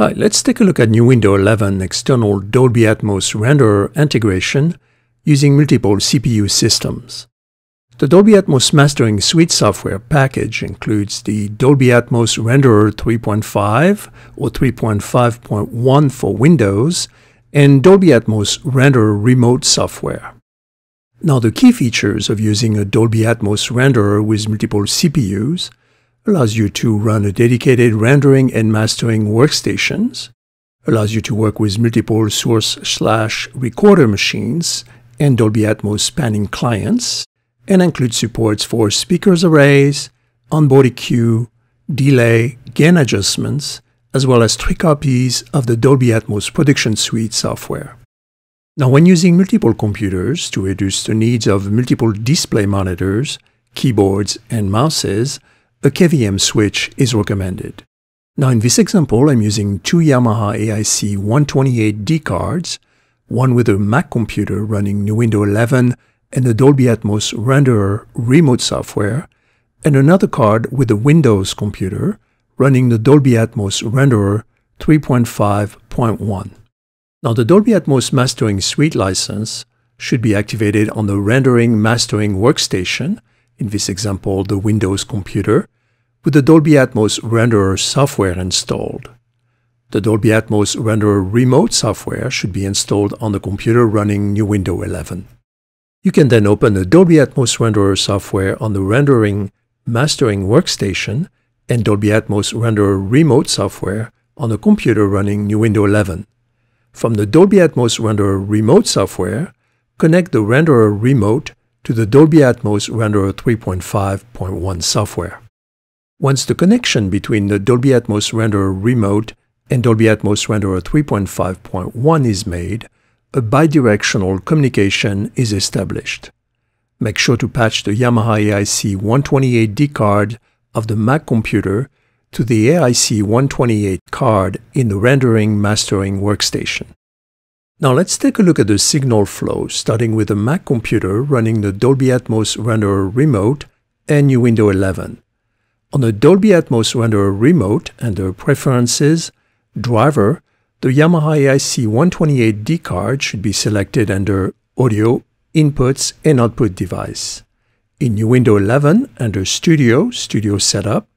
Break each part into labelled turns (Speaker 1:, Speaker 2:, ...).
Speaker 1: Hi, let's take a look at Nuendo 11 external Dolby Atmos renderer integration using multiple CPU systems. The Dolby Atmos Mastering Suite software package includes the Dolby Atmos Renderer 3.5 or 3.5.1 for Windows and Dolby Atmos Renderer Remote software. Now the key features of using a Dolby Atmos renderer with multiple CPUs allows you to run a dedicated rendering and mastering workstations, allows you to work with multiple source slash recorder machines and Dolby Atmos panning clients, and includes supports for speakers arrays, onboard EQ, delay, gain adjustments, as well as three copies of the Dolby Atmos Production Suite software. Now, when using multiple computers to reduce the needs of multiple display monitors, keyboards, and mouses, a KVM switch is recommended. Now, in this example, I'm using two Yamaha AIC 128D cards, one with a Mac computer running Nuendo 11 and the Dolby Atmos renderer remote software, and another card with a Windows computer running the Dolby Atmos renderer 3.5.1. Now the Dolby Atmos Mastering Suite license should be activated on the rendering mastering workstation, in this example the Windows computer, with the Dolby Atmos renderer software installed. The Dolby Atmos renderer remote software should be installed on the computer running Nuendo 11. You can then open the Dolby Atmos renderer software on the rendering mastering workstation and Dolby Atmos renderer remote software on the computer running Nuendo 11. From the Dolby Atmos renderer remote software, connect the renderer remote to the Dolby Atmos renderer 3.5.1 software. Once the connection between the Dolby Atmos renderer remote and Dolby Atmos renderer 3.5.1 is made, a bidirectional communication is established. Make sure to patch the Yamaha AIC 128D card of the Mac computer to the AIC 128 card in the rendering mastering workstation. Now let's take a look at the signal flow starting with a Mac computer running the Dolby Atmos renderer remote and Nuendo 11. On the Dolby Atmos renderer remote under Preferences, Driver, the Yamaha AIC 128D card should be selected under Audio, Inputs and Output Device. In Nuendo 11, under Studio, Studio Setup,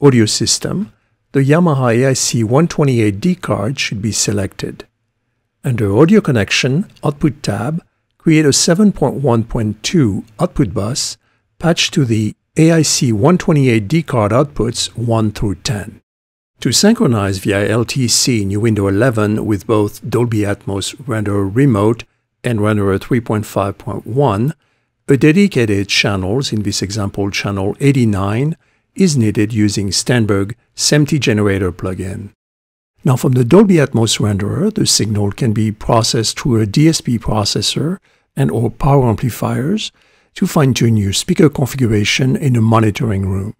Speaker 1: Audio System, the Yamaha AIC 128D card should be selected. Under Audio Connection, Output tab, create a 7.1.2 output bus patched to the AIC 128D card outputs 1 through 10. To synchronize via LTC Nuendo 11 with both Dolby Atmos Renderer Remote and Renderer 3.5.1, a dedicated channels, in this example channel 89, is needed using Steinberg SMPTE Generator plugin. Now from the Dolby Atmos renderer, the signal can be processed through a DSP processor and or power amplifiers to fine-tune your speaker configuration in a monitoring room.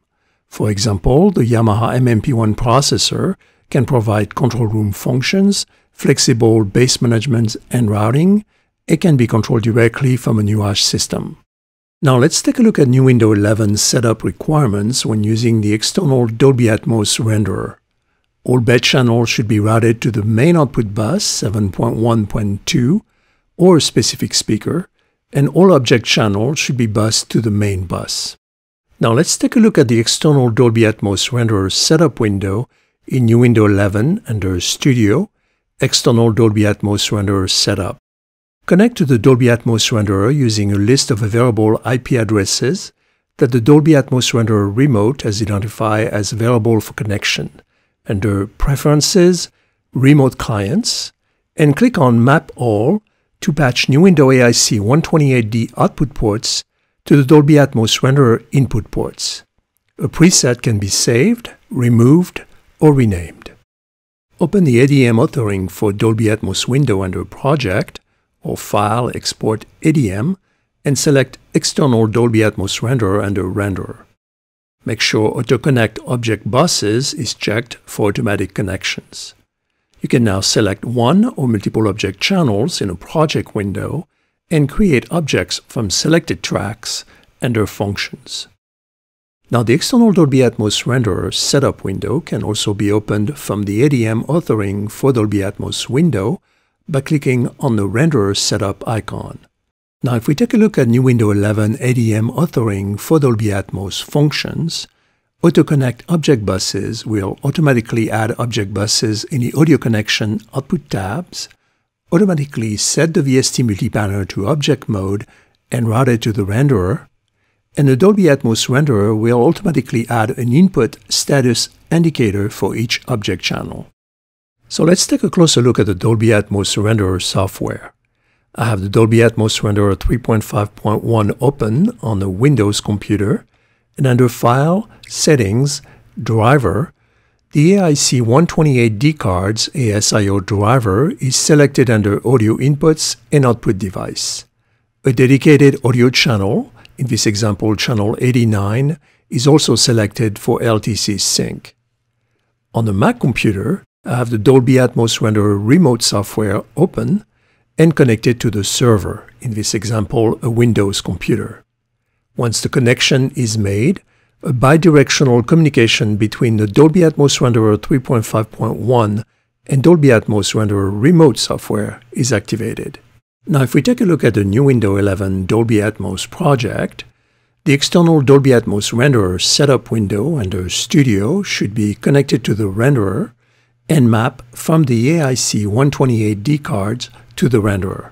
Speaker 1: For example, the Yamaha MMP1 processor can provide control room functions, flexible bass management and routing. It can be controlled directly from a Nuage system. Now let's take a look at Nuendo 11 setup requirements when using the external Dolby Atmos renderer. All bed channels should be routed to the main output bus 7.1.2 or a specific speaker, and all object channels should be bused to the main bus. Now let's take a look at the external Dolby Atmos renderer setup window in Nuendo 11 under Studio, External Dolby Atmos renderer setup. Connect to the Dolby Atmos renderer using a list of available IP addresses that the Dolby Atmos renderer remote has identified as available for connection under Preferences, Remote Clients, and click on Map All to patch Nuendo AIC 128D output ports to the Dolby Atmos renderer input ports. A preset can be saved, removed, or renamed. Open the ADM authoring for Dolby Atmos window under Project or File Export ADM and select External Dolby Atmos Renderer under Renderer. Make sure Auto Connect Object Buses is checked for automatic connections. You can now select one or multiple object channels in a project window and create objects from selected tracks and their functions. Now the external Dolby Atmos renderer setup window can also be opened from the ADM authoring for Dolby Atmos window by clicking on the renderer setup icon. Now if we take a look at Nuendo 11 ADM authoring for Dolby Atmos functions, AutoConnect object buses will automatically add object buses in the audio connection output tabs, automatically set the VST Multipanner to object mode and route it to the renderer, and the Dolby Atmos renderer will automatically add an input status indicator for each object channel. So let's take a closer look at the Dolby Atmos renderer software. I have the Dolby Atmos renderer 3.5.1 open on the Windows computer, and under File, Settings, Driver, the AIC 128D cards ASIO driver is selected under Audio Inputs and Output Device. A dedicated audio channel, in this example channel 89, is also selected for LTC sync. On the Mac computer, I have the Dolby Atmos Renderer remote software open and connected to the server, in this example a Windows computer. Once the connection is made, a bidirectional communication between the Dolby Atmos Renderer 3.5.1 and Dolby Atmos Renderer remote software is activated. Now if we take a look at the Nuendo 11 Dolby Atmos project, the external Dolby Atmos renderer setup window under Studio should be connected to the renderer and map from the AIC 128D cards to the renderer.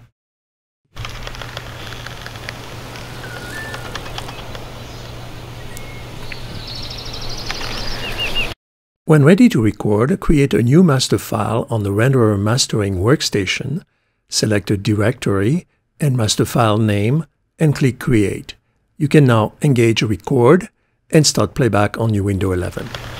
Speaker 1: When ready to record, create a new master file on the renderer mastering workstation, select a directory and master file name, and click Create. You can now engage record and start playback on your Windows 11.